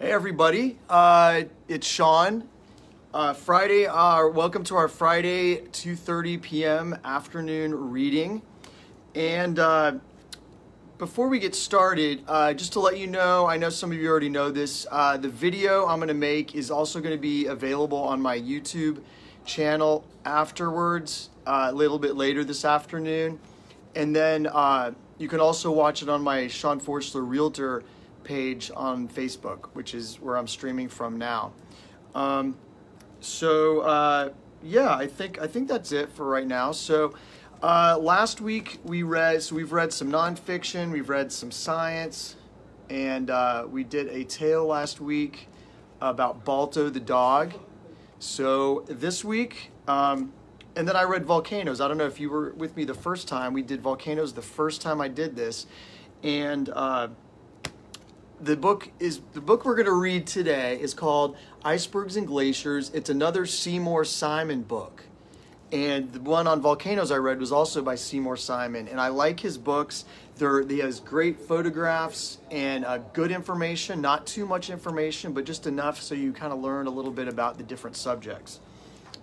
Hey everybody, uh, it's Sean. Uh, Friday, uh, welcome to our Friday 2:30 p.m. afternoon reading. And uh, before we get started, uh, just to let you know, I know some of you already know this. Uh, the video I'm going to make is also going to be available on my YouTube channel afterwards, a little bit later this afternoon, and then you can also watch it on my Sean Forschler Realtor page on Facebook, which is where I'm streaming from now. Um, so uh, yeah, I think I think that's it for right now. So uh, last week we read, so we've read some nonfiction, we've read some science, and uh, we did a tale last week about Balto the dog. So this week, um, and then I read volcanoes. I don't know if you were with me the first time. We did volcanoes the first time I did this, and uh, the book is the book we're going to read today is called Icebergs and Glaciers. It's another Seymour Simon book. And the one on volcanoes I read was also by Seymour Simon, and I like his books. They're, he has great photographs and uh, good information, not too much information, but just enough so you kind of learn a little bit about the different subjects.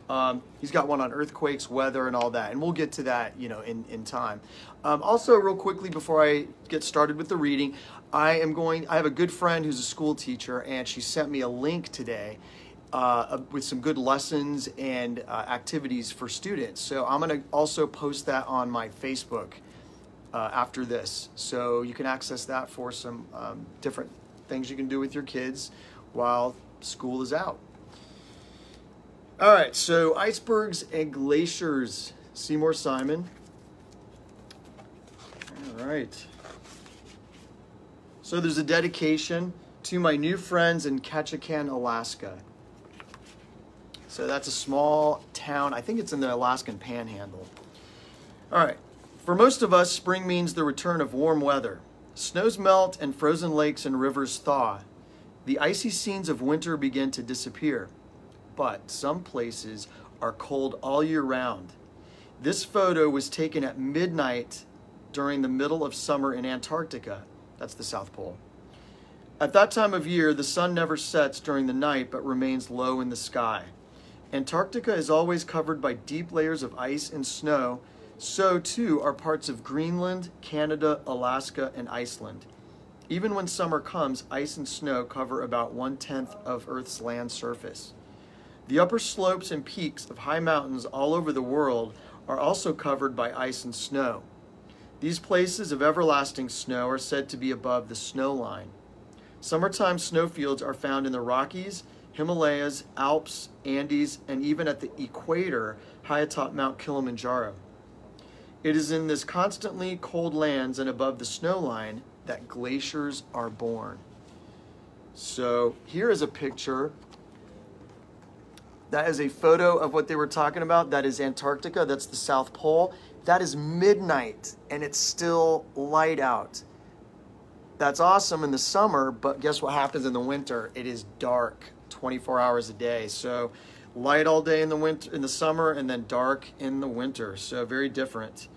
Um, he's got one on earthquakes, weather, and all that, and we'll get to that, you know, in in time. Um, also, real quickly before I get started with the reading, I am going. I have a good friend who's a school teacher, and she sent me a link today uh, with some good lessons and uh, activities for students. So I'm going to also post that on my Facebook uh, after this, so you can access that for some um, different things you can do with your kids while school is out. All right, so icebergs and glaciers, Seymour Simon. All right. So there's a dedication to my new friends in Ketchikan, Alaska. So that's a small town. I think it's in the Alaskan panhandle. All right. For most of us, spring means the return of warm weather. Snows melt and frozen lakes and rivers thaw. The icy scenes of winter begin to disappear but some places are cold all year round. This photo was taken at midnight during the middle of summer in Antarctica. That's the South Pole. At that time of year, the sun never sets during the night but remains low in the sky. Antarctica is always covered by deep layers of ice and snow. So, too, are parts of Greenland, Canada, Alaska, and Iceland. Even when summer comes, ice and snow cover about one tenth of Earth's land surface. The upper slopes and peaks of high mountains all over the world are also covered by ice and snow. These places of everlasting snow are said to be above the snow line. Summertime snowfields are found in the Rockies, Himalayas, Alps, Andes, and even at the equator high atop Mount Kilimanjaro. It is in this constantly cold lands and above the snow line that glaciers are born. So here is a picture that is a photo of what they were talking about. That is Antarctica. That's the South Pole. That is midnight and it's still light out. That's awesome in the summer, but guess what happens in the winter? It is dark 24 hours a day. So light all day in the winter in the summer and then dark in the winter. So very different.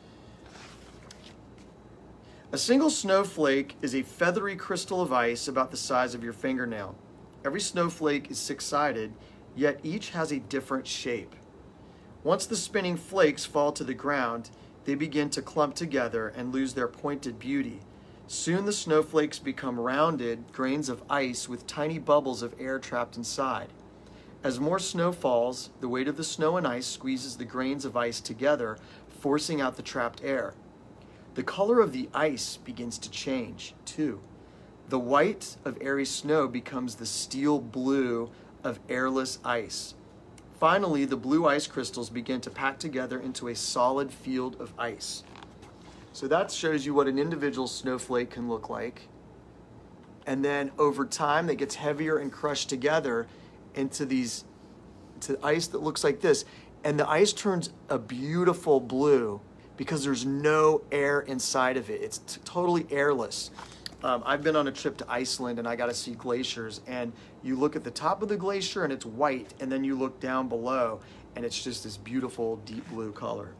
A single snowflake is a feathery crystal of ice about the size of your fingernail. Every snowflake is six-sided yet each has a different shape. Once the spinning flakes fall to the ground, they begin to clump together and lose their pointed beauty. Soon the snowflakes become rounded grains of ice with tiny bubbles of air trapped inside. As more snow falls, the weight of the snow and ice squeezes the grains of ice together, forcing out the trapped air. The color of the ice begins to change, too. The white of airy snow becomes the steel blue of airless ice. Finally, the blue ice crystals begin to pack together into a solid field of ice. So that shows you what an individual snowflake can look like. And then over time, that gets heavier and crushed together into these to ice that looks like this. And the ice turns a beautiful blue because there's no air inside of it. It's totally airless. Um, I've been on a trip to Iceland and I got to see glaciers, and you look at the top of the glacier and it's white, and then you look down below and it's just this beautiful deep blue color.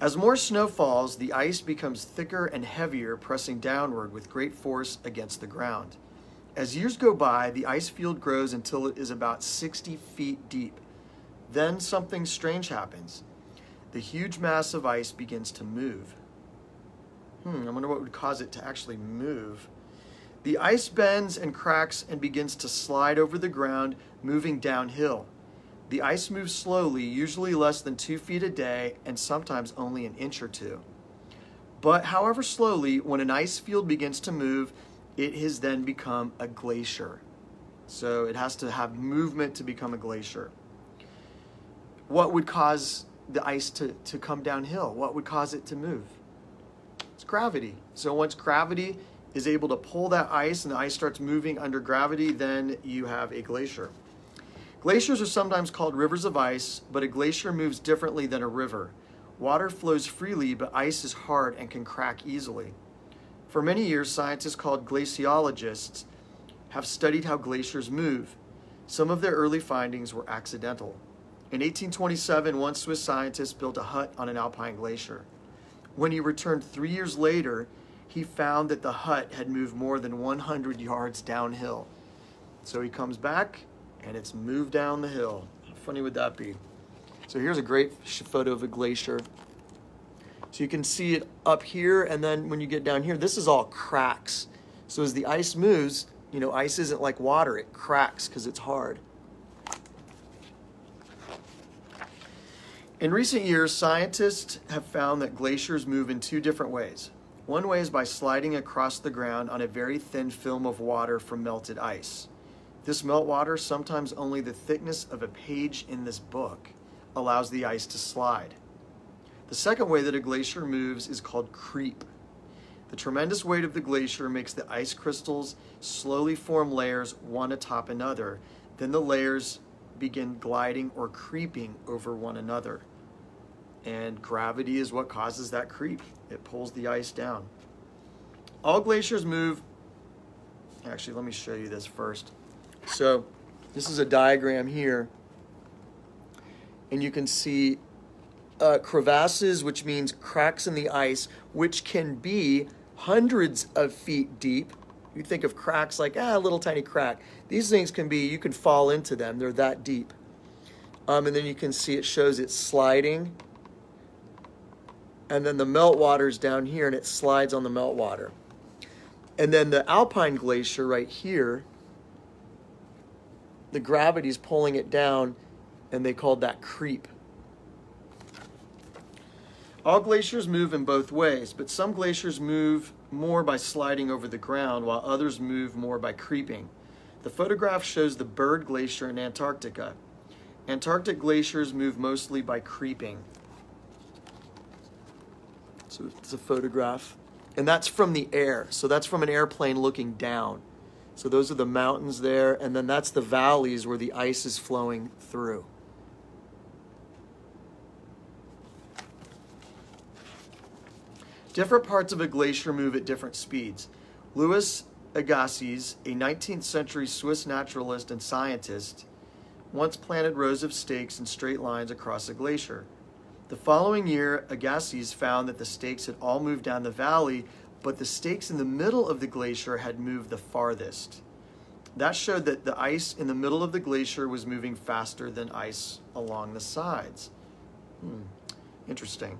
As more snow falls, the ice becomes thicker and heavier, pressing downward with great force against the ground. As years go by, the ice field grows until it is about 60 feet deep. Then something strange happens. The huge mass of ice begins to move. Hmm, I wonder what would cause it to actually move. The ice bends and cracks and begins to slide over the ground, moving downhill. The ice moves slowly, usually less than two feet a day, and sometimes only an inch or two. But however slowly, when an ice field begins to move, it has then become a glacier. So it has to have movement to become a glacier. What would cause the ice to, to come downhill? What would cause it to move? Gravity. So once gravity is able to pull that ice and the ice starts moving under gravity, then you have a glacier. Glaciers are sometimes called rivers of ice, but a glacier moves differently than a river. Water flows freely, but ice is hard and can crack easily. For many years, scientists called glaciologists have studied how glaciers move. Some of their early findings were accidental. In 1827, one Swiss scientist built a hut on an alpine glacier. When he returned three years later, he found that the hut had moved more than 100 yards downhill. So he comes back and it's moved down the hill. How funny would that be? So here's a great photo of a glacier. So you can see it up here, and then when you get down here, this is all cracks. So as the ice moves, you know, ice isn't like water, it cracks because it's hard. In recent years, scientists have found that glaciers move in two different ways. One way is by sliding across the ground on a very thin film of water from melted ice. This meltwater, sometimes only the thickness of a page in this book, allows the ice to slide. The second way that a glacier moves is called creep. The tremendous weight of the glacier makes the ice crystals slowly form layers one atop another. Then the layers begin gliding or creeping over one another. And gravity is what causes that creep. It pulls the ice down. All glaciers move. Actually, let me show you this first. So, this is a diagram here. And you can see uh, crevasses, which means cracks in the ice, which can be hundreds of feet deep. You think of cracks like, ah, a little tiny crack. These things can be, you can fall into them. They're that deep. Um, and then you can see it shows it sliding and then the meltwater is down here and it slides on the meltwater. And then the alpine glacier right here, the gravity is pulling it down, and they called that creep. All glaciers move in both ways, but some glaciers move more by sliding over the ground, while others move more by creeping. The photograph shows the Byrd Glacier in Antarctica. Antarctic glaciers move mostly by creeping. So it's a photograph. And that's from the air. So that's from an airplane looking down. So those are the mountains there. And then that's the valleys where the ice is flowing through. Different parts of a glacier move at different speeds. Louis Agassiz, a 19th century Swiss naturalist and scientist, once planted rows of stakes in straight lines across a glacier. The following year, Agassiz found that the stakes had all moved down the valley, but the stakes in the middle of the glacier had moved the farthest. That showed that the ice in the middle of the glacier was moving faster than ice along the sides. Hmm. Interesting.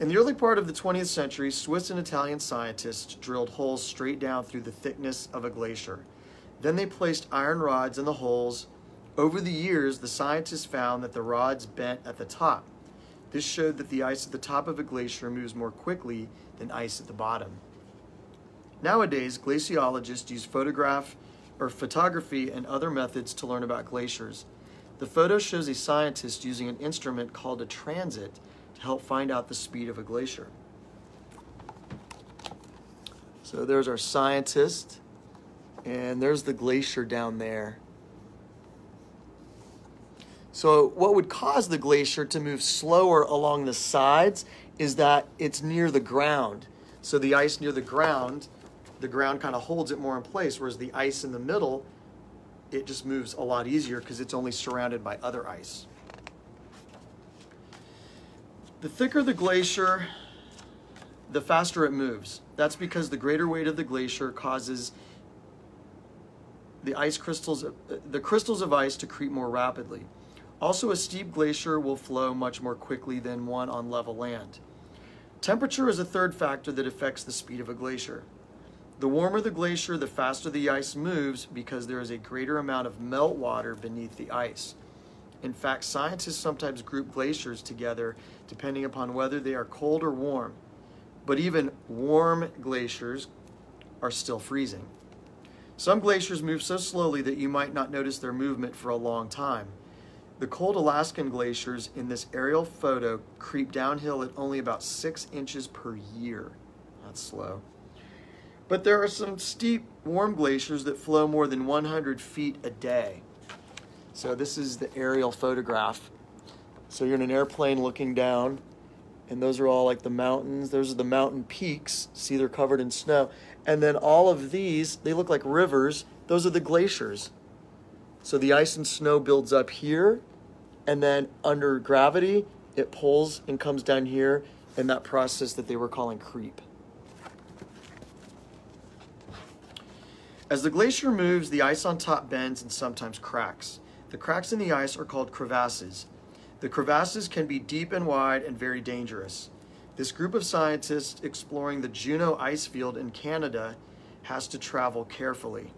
In the early part of the 20th century, Swiss and Italian scientists drilled holes straight down through the thickness of a glacier. Then they placed iron rods in the holes. Over the years, the scientists found that the rods bent at the top. This showed that the ice at the top of a glacier moves more quickly than ice at the bottom. Nowadays, glaciologists use photograph or photography and other methods to learn about glaciers. The photo shows a scientist using an instrument called a transit to help find out the speed of a glacier. So there's our scientist, and there's the glacier down there. So, what would cause the glacier to move slower along the sides is that it's near the ground. So, the ice near the ground, the ground kind of holds it more in place, whereas the ice in the middle, it just moves a lot easier because it's only surrounded by other ice. The thicker the glacier, the faster it moves. That's because the greater weight of the glacier causes the ice crystals, uh, the crystals of ice to creep more rapidly. Also, a steep glacier will flow much more quickly than one on level land. Temperature is a third factor that affects the speed of a glacier. The warmer the glacier, the faster the ice moves because there is a greater amount of meltwater beneath the ice. In fact, scientists sometimes group glaciers together depending upon whether they are cold or warm. But even warm glaciers are still freezing. Some glaciers move so slowly that you might not notice their movement for a long time. The cold Alaskan glaciers in this aerial photo creep downhill at only about six inches per year. That's slow. But there are some steep, warm glaciers that flow more than 100 feet a day. So this is the aerial photograph. So you're in an airplane looking down, and those are all like the mountains. Those are the mountain peaks. See, they're covered in snow. And then all of these, they look like rivers. Those are the glaciers. So the ice and snow builds up here, and then under gravity, it pulls and comes down here in that process that they were calling creep. As the glacier moves, the ice on top bends and sometimes cracks. The cracks in the ice are called crevasses. The crevasses can be deep and wide and very dangerous. This group of scientists exploring the Juneau ice field in Canada has to travel carefully.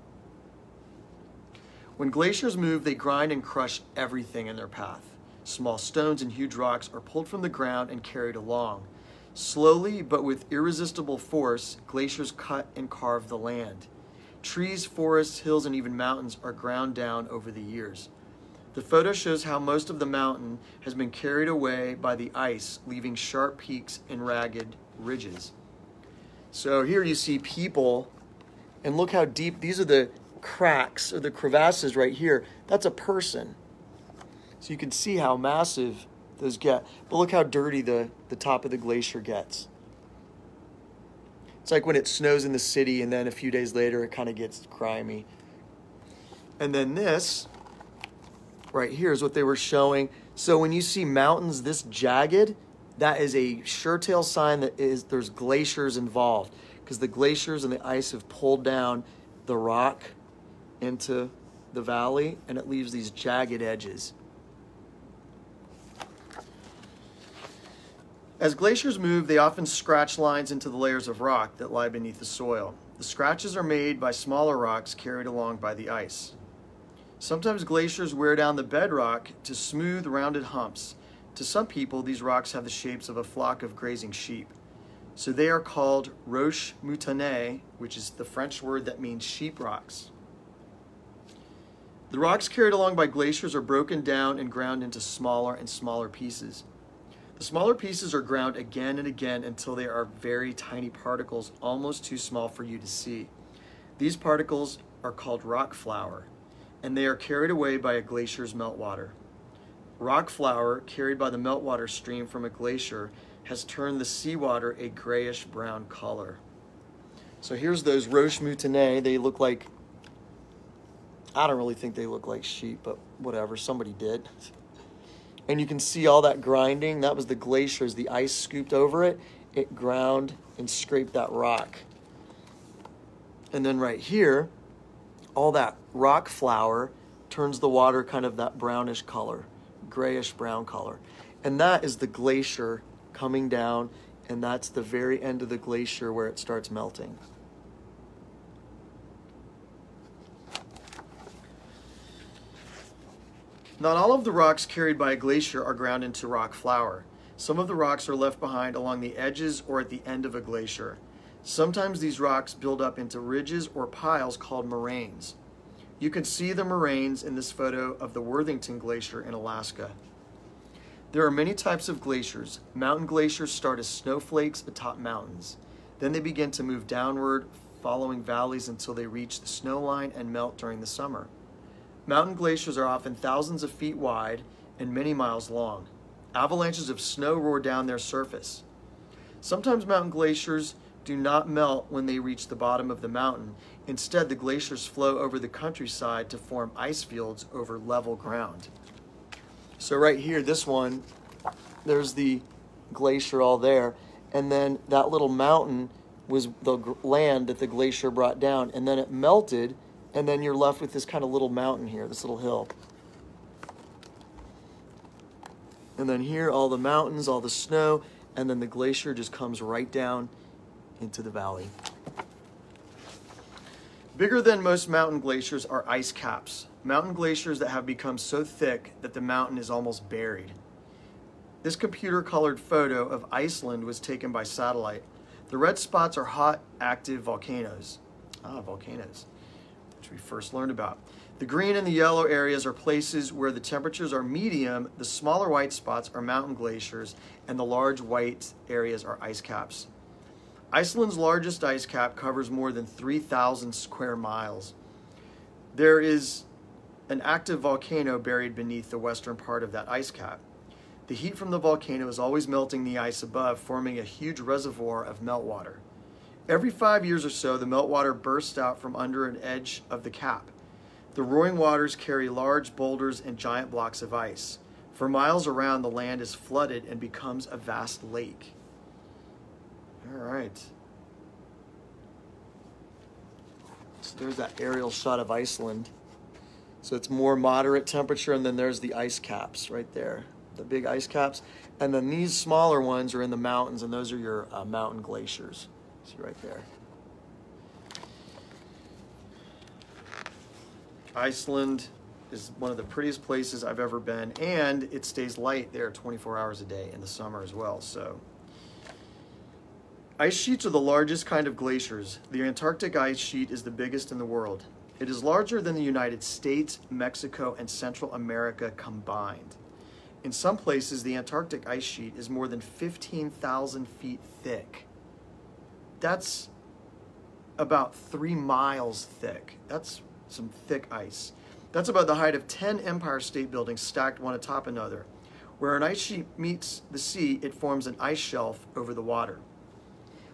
When glaciers move, they grind and crush everything in their path. Small stones and huge rocks are pulled from the ground and carried along. Slowly, but with irresistible force, glaciers cut and carve the land. Trees, forests, hills, and even mountains are ground down over the years. The photo shows how most of the mountain has been carried away by the ice, leaving sharp peaks and ragged ridges. So here you see people, and look how deep these are the cracks or the crevasses right here. That's a person. So you can see how massive those get. But look how dirty the, the top of the glacier gets. It's like when it snows in the city and then a few days later it kind of gets grimy. And then this right here is what they were showing. So when you see mountains this jagged, that is a sure tail sign that is there's glaciers involved because the glaciers and the ice have pulled down the rock into the valley and it leaves these jagged edges. As glaciers move, they often scratch lines into the layers of rock that lie beneath the soil. The scratches are made by smaller rocks carried along by the ice. Sometimes glaciers wear down the bedrock to smooth, rounded humps. To some people, these rocks have the shapes of a flock of grazing sheep. So they are called roches moutonnées, which is the French word that means sheep rocks. The rocks carried along by glaciers are broken down and ground into smaller and smaller pieces. The smaller pieces are ground again and again until they are very tiny particles, almost too small for you to see. These particles are called rock flour and they are carried away by a glacier's meltwater. Rock flour, carried by the meltwater stream from a glacier, has turned the seawater a grayish brown color. So here's those Roche moutonnées. They look like, I don't really think they look like sheep, but whatever, somebody did. And you can see all that grinding. That was the glaciers. The ice scooped over it. It ground and scraped that rock. And then right here, all that rock flour turns the water kind of that brownish color, grayish brown color. And that is the glacier coming down, and that's the very end of the glacier where it starts melting. Not all of the rocks carried by a glacier are ground into rock flour. Some of the rocks are left behind along the edges or at the end of a glacier. Sometimes these rocks build up into ridges or piles called moraines. You can see the moraines in this photo of the Worthington Glacier in Alaska. There are many types of glaciers. Mountain glaciers start as snowflakes atop mountains. Then they begin to move downward, following valleys until they reach the snow line and melt during the summer. Mountain glaciers are often thousands of feet wide and many miles long. Avalanches of snow roar down their surface. Sometimes mountain glaciers do not melt when they reach the bottom of the mountain. Instead, the glaciers flow over the countryside to form ice fields over level ground. So right here, this one, there's the glacier all there. And then that little mountain was the land that the glacier brought down. And then it melted and then you're left with this kind of little mountain here, this little hill. And then here, all the mountains, all the snow, and then the glacier just comes right down into the valley. Bigger than most mountain glaciers are ice caps, mountain glaciers that have become so thick that the mountain is almost buried. This computer colored photo of Iceland was taken by satellite. The red spots are hot, active volcanoes. Ah, volcanoes, which we first learned about. The green and the yellow areas are places where the temperatures are medium, the smaller white spots are mountain glaciers, and the large white areas are ice caps. Iceland's largest ice cap covers more than 3,000 square miles. There is an active volcano buried beneath the western part of that ice cap. The heat from the volcano is always melting the ice above, forming a huge reservoir of meltwater. Every five years or so, the meltwater bursts out from under an edge of the cap. The roaring waters carry large boulders and giant blocks of ice. For miles around, the land is flooded and becomes a vast lake. All right. So there's that aerial shot of Iceland. So it's more moderate temperature, and then there's the ice caps right there, the big ice caps. And then these smaller ones are in the mountains, and those are your uh, mountain glaciers. See right there. Iceland is one of the prettiest places I've ever been, and it stays light there 24 hours a day in the summer as well. So, ice sheets are the largest kind of glaciers. The Antarctic ice sheet is the biggest in the world. It is larger than the United States, Mexico, and Central America combined. In some places, the Antarctic ice sheet is more than 15,000 feet thick. That's about three miles thick. That's some thick ice. That's about the height of 10 Empire State Buildings stacked one atop another. Where an ice sheet meets the sea, it forms an ice shelf over the water.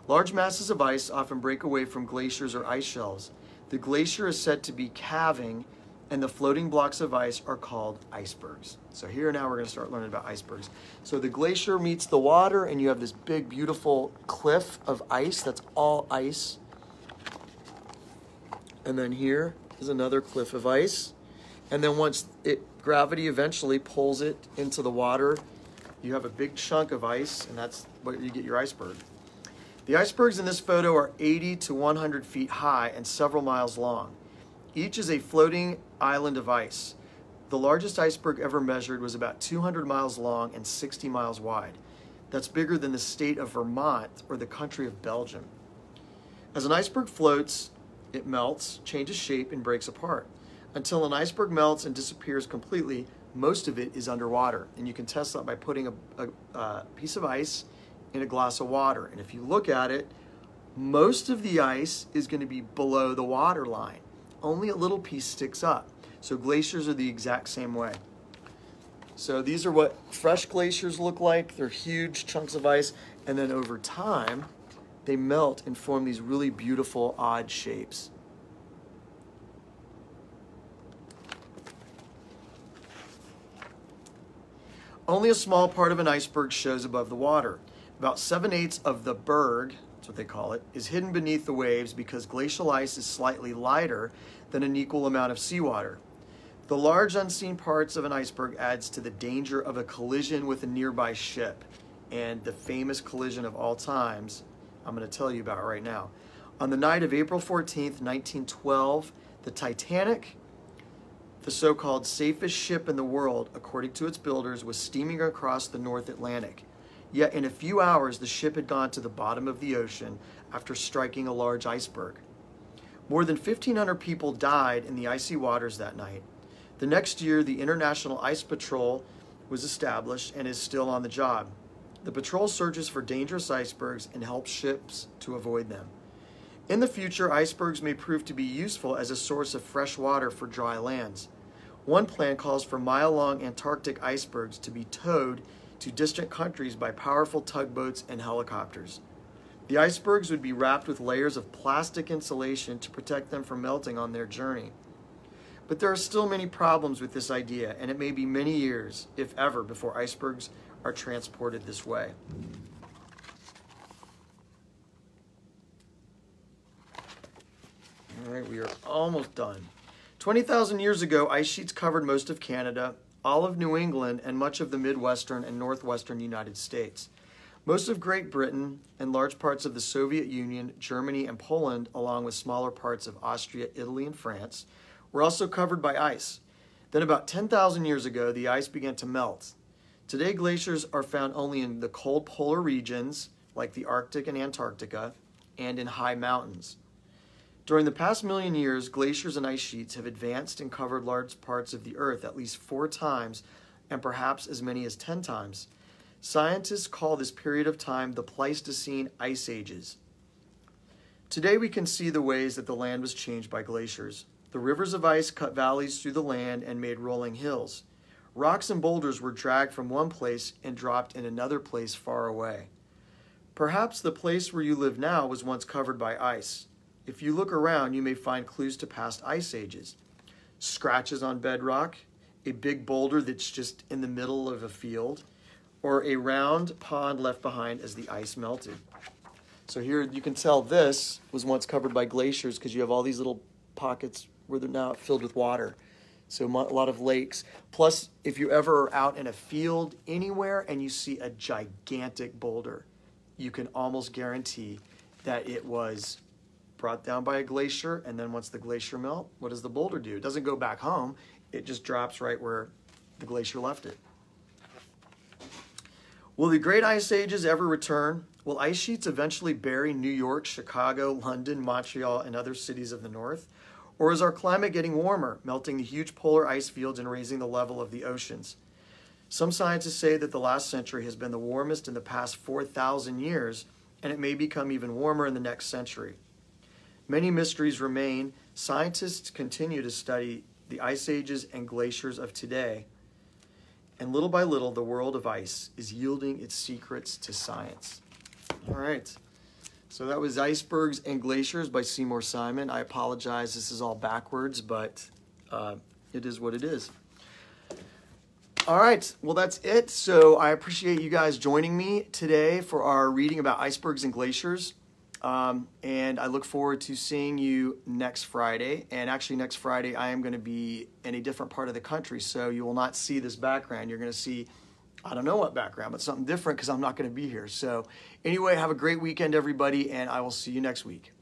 Large masses of ice often break away from glaciers or ice shelves. The glacier is said to be calving, and the floating blocks of ice are called icebergs. So here now we're going to start learning about icebergs. So the glacier meets the water, and you have this big, beautiful cliff of ice that's all ice. And then here is another cliff of ice. And then once it gravity eventually pulls it into the water, you have a big chunk of ice, and that's what you get your iceberg. The icebergs in this photo are 80 to 100 feet high and several miles long. Each is a floating island of ice. The largest iceberg ever measured was about 200 miles long and 60 miles wide. That's bigger than the state of Vermont or the country of Belgium. As an iceberg floats, it melts, changes shape, and breaks apart. Until an iceberg melts and disappears completely, most of it is underwater. And you can test that by putting a, a, a piece of ice in a glass of water. And if you look at it, most of the ice is going to be below the water line. Only a little piece sticks up. So glaciers are the exact same way. So these are what fresh glaciers look like. They're huge chunks of ice. And then over time, they melt and form these really beautiful odd shapes. Only a small part of an iceberg shows above the water. About 7 eighths of the berg, that's what they call it, is hidden beneath the waves because glacial ice is slightly lighter than an equal amount of seawater. The large unseen parts of an iceberg adds to the danger of a collision with a nearby ship. And the famous collision of all times, I'm going to tell you about right now. On the night of April 14th, 1912, the Titanic, the so called safest ship in the world, according to its builders, was steaming across the North Atlantic. Yet in a few hours, the ship had gone to the bottom of the ocean after striking a large iceberg. More than 1,500 people died in the icy waters that night. The next year, the International Ice Patrol was established and is still on the job. The patrol searches for dangerous icebergs and helps ships to avoid them. In the future, icebergs may prove to be useful as a source of fresh water for dry lands. One plan calls for mile long Antarctic icebergs to be towed to distant countries by powerful tugboats and helicopters. The icebergs would be wrapped with layers of plastic insulation to protect them from melting on their journey. But there are still many problems with this idea, and it may be many years, if ever, before icebergs are transported this way. All right, we are almost done. 20,000 years ago, ice sheets covered most of Canada, all of New England, and much of the Midwestern and Northwestern United States. Most of Great Britain and large parts of the Soviet Union, Germany, and Poland, along with smaller parts of Austria, Italy, and France, were also covered by ice. Then, about 10,000 years ago, the ice began to melt. Today, glaciers are found only in the cold polar regions, like the Arctic and Antarctica, and in high mountains. During the past million years, glaciers and ice sheets have advanced and covered large parts of the Earth at least four times, and perhaps as many as 10 times. Scientists call this period of time the Pleistocene Ice Ages. Today, we can see the ways that the land was changed by glaciers. The rivers of ice cut valleys through the land and made rolling hills. Rocks and boulders were dragged from one place and dropped in another place far away. Perhaps the place where you live now was once covered by ice. If you look around, you may find clues to past ice ages. Scratches on bedrock, a big boulder that's just in the middle of a field, or a round pond left behind as the ice melted. So here you can tell this was once covered by glaciers because you have all these little pockets where they're now filled with water. So a lot of lakes. Plus, if you ever are out in a field anywhere and you see a gigantic boulder, you can almost guarantee that it was brought down by a glacier. And then once the glacier melt, what does the boulder do? It doesn't go back home. It just drops right where the glacier left it. Will the great ice ages ever return? Will ice sheets eventually bury New York, Chicago, London, Montreal, and other cities of the North? Or is our climate getting warmer, melting the huge polar ice fields and raising the level of the oceans? Some scientists say that the last century has been the warmest in the past 4,000 years, and it may become even warmer in the next century. Many mysteries remain. Scientists continue to study the ice ages and glaciers of today. And little by little, the world of ice is yielding its secrets to science. All right. So that was Icebergs and Glaciers by Seymour Simon. I apologize, this is all backwards, but uh, it is what it is. All right, well, that's it. So I appreciate you guys joining me today for our reading about icebergs and glaciers. Um, and I look forward to seeing you next Friday. And actually, next Friday, I am going to be in a different part of the country. So you will not see this background. You're going to see, I don't know what background, but something different because I'm not going to be here. So, anyway, have a great weekend, everybody, and I will see you next week.